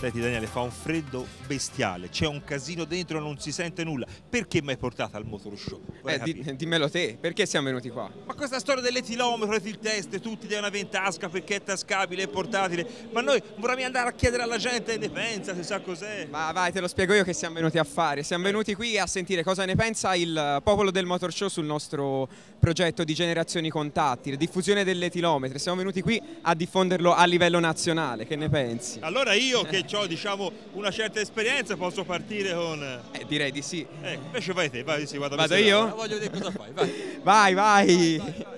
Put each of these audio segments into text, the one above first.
Senti Daniele, fa un freddo bestiale, c'è un casino dentro, non si sente nulla. Perché mai portata al motor show? Eh, di- dimmelo te, perché siamo venuti qua? Ma questa storia dell'etilometro, il test, tutti devono avere in tasca perché è tascabile, è portatile. Ma noi vorremmo andare a chiedere alla gente ne pensa, se sa cos'è. Ma vai, te lo spiego io che siamo venuti a fare. Siamo venuti qui a sentire cosa ne pensa il popolo del Motor Show sul nostro progetto di generazioni contatti, la diffusione dell'etilometro. Siamo venuti qui a diffonderlo a livello nazionale. Che ne pensi? Allora io che ho diciamo una certa esperienza posso partire con... Eh, direi di sì. Ecco, invece vai te, vai, sì, vado, Vado io? Ma Voglio vedere cosa fai, vai. Vai, vai.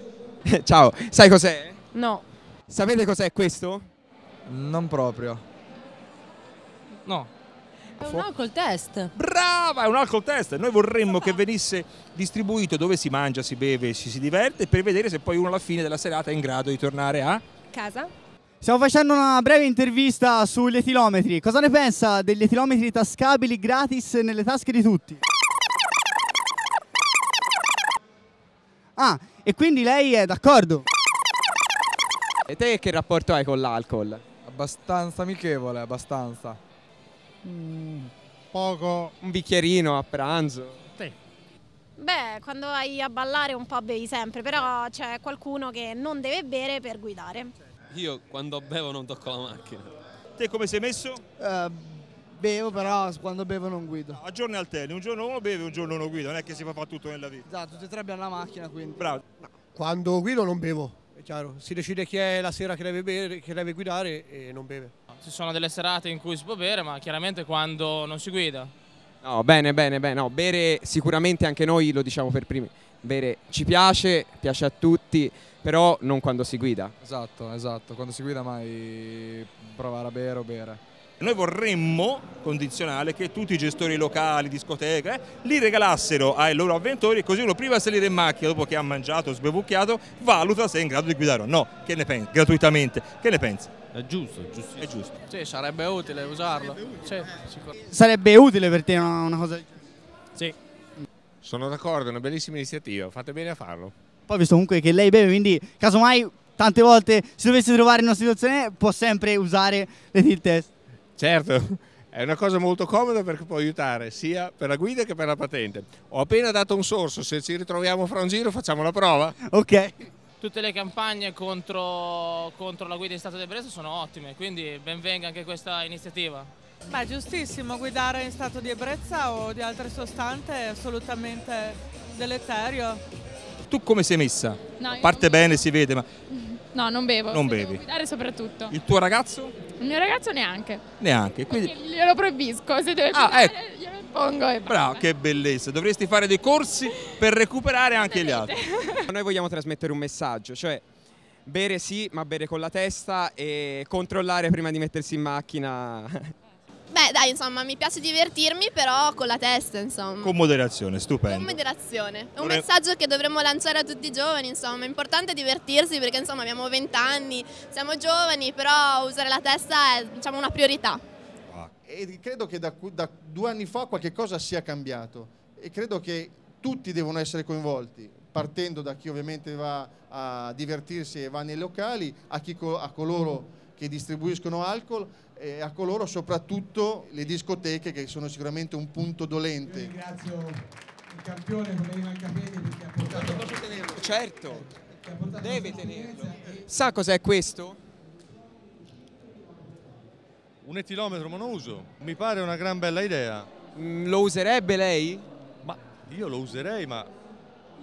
Ciao, sai cos'è? No. Sapete cos'è questo? Non proprio. No. È un alcol test. Brava, è un alcol test. Noi vorremmo che venisse distribuito dove si mangia, si beve, ci si diverte per vedere se poi uno alla fine della serata è in grado di tornare a... Casa? Stiamo facendo una breve intervista sugli etilometri. Cosa ne pensa degli etilometri tascabili gratis nelle tasche di tutti? Ah, e quindi lei è d'accordo? E te che rapporto hai con l'alcol? Abbastanza amichevole, abbastanza. Poco. Un bicchierino a pranzo? Beh, quando vai a ballare un po' bevi sempre, però c'è qualcuno che non deve bere per guidare. Io quando bevo non tocco la macchina. Te come sei messo? Eh, bevo, però quando bevo non guido. A giorni alterni, un giorno uno beve, un giorno uno guida, non è che si fa fare tutto nella vita. Esatto, tutti e tre abbiamo la macchina, quindi. Bravo. Quando guido non bevo, è chiaro. Si decide chi è la sera che deve, bere, che deve guidare e non beve. Ci sono delle serate in cui si può bere, ma chiaramente quando non si guida. No, bene, bene, bene. No, bere sicuramente anche noi lo diciamo per primi. Bere ci piace, piace a tutti, però non quando si guida. Esatto, esatto. Quando si guida mai provare a bere o bere. Noi vorremmo, condizionale, che tutti i gestori locali, discoteche, eh, li regalassero ai loro avventori così uno prima di salire in macchina, dopo che ha mangiato, sbevucchiato, valuta se è in grado di guidare o no. Che ne pensi? Gratuitamente. Che ne pensi? È giusto, è giusto. È giusto. Sì, sarebbe utile usarlo. Sì, sicuro. Sarebbe utile per te una, una cosa del genere. Sì. Sono d'accordo, è una bellissima iniziativa, fate bene a farlo. Poi ho visto comunque che lei beve, quindi casomai tante volte si dovesse trovare in una situazione può sempre usare le tilt test. Certo, è una cosa molto comoda perché può aiutare sia per la guida che per la patente. Ho appena dato un sorso, se ci ritroviamo fra un giro facciamo la prova. Ok. Tutte le campagne contro, contro la guida in stato di ebbrezza sono ottime, quindi benvenga anche questa iniziativa. Beh, giustissimo, guidare in stato di ebbrezza o di altre sostanze è assolutamente deleterio. Tu come sei messa? No, parte bene si vede, ma No, non bevo. Non bevi. guidare soprattutto. il tuo ragazzo? Il mio ragazzo neanche. Neanche. Quindi, Perché glielo proibisco. Se deve Ah, guidare, ecco. glielo impongo e bravo, che bellezza. Dovresti fare dei corsi per recuperare anche gli altri. Noi vogliamo trasmettere un messaggio, cioè bere sì, ma bere con la testa e controllare prima di mettersi in macchina. Beh, dai, insomma, mi piace divertirmi, però con la testa, insomma. Con moderazione, Con stupendo. moderazione. È un Vorrei- messaggio che dovremmo lanciare a tutti i giovani, insomma. È importante divertirsi perché, insomma, abbiamo 20 anni, siamo giovani, però usare la testa è, diciamo, una priorità. E credo che da, da due anni fa qualche cosa sia cambiato e credo che tutti devono essere coinvolti, partendo da chi ovviamente va a divertirsi e va nei locali, a, chi a coloro che distribuiscono alcol e a coloro soprattutto le discoteche che sono sicuramente un punto dolente. Ringrazio il campione a piedi perché ha portato certo, che ha portato deve tenerlo. e- Sa cos'è questo? Un etilometro monouso, mi pare una gran bella idea. Mm, Lo userebbe lei? Ma io lo userei, ma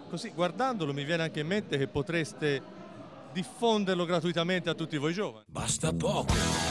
così guardandolo mi viene anche in mente che potreste diffonderlo gratuitamente a tutti voi giovani. Basta poco